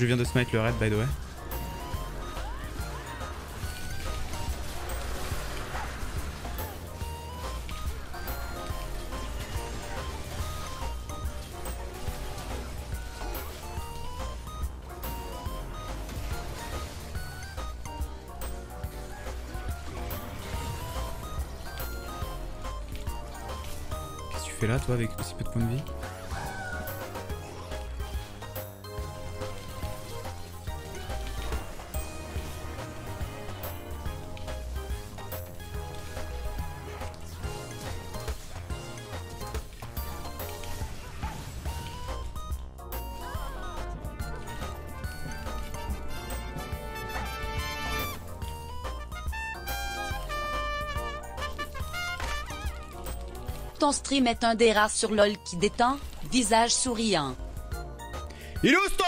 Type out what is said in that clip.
Je viens de smite le red by the way. Qu'est-ce que tu fais là toi avec aussi peu de points de vie? Ton stream est un des rares sur LoL qui détend, visage souriant. Il est où cet